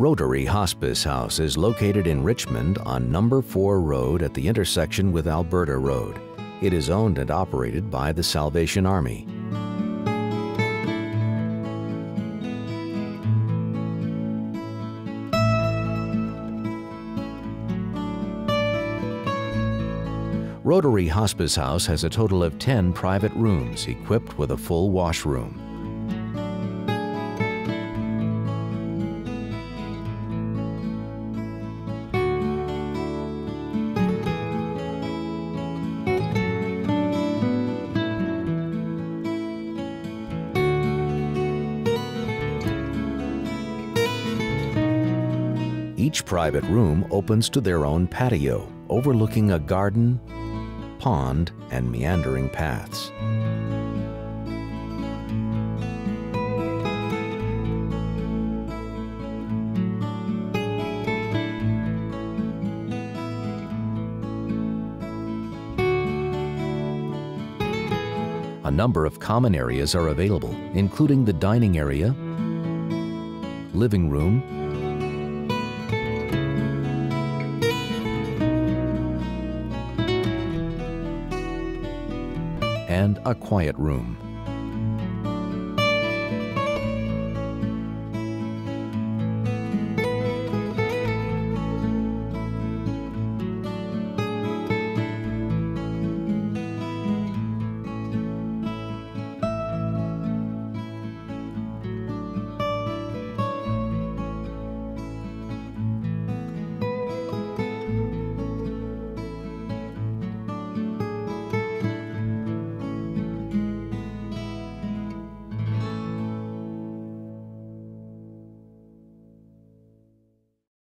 Rotary Hospice House is located in Richmond on Number 4 Road at the intersection with Alberta Road. It is owned and operated by the Salvation Army. Rotary Hospice House has a total of 10 private rooms equipped with a full washroom. Each private room opens to their own patio, overlooking a garden, pond, and meandering paths. A number of common areas are available, including the dining area, living room, and a quiet room.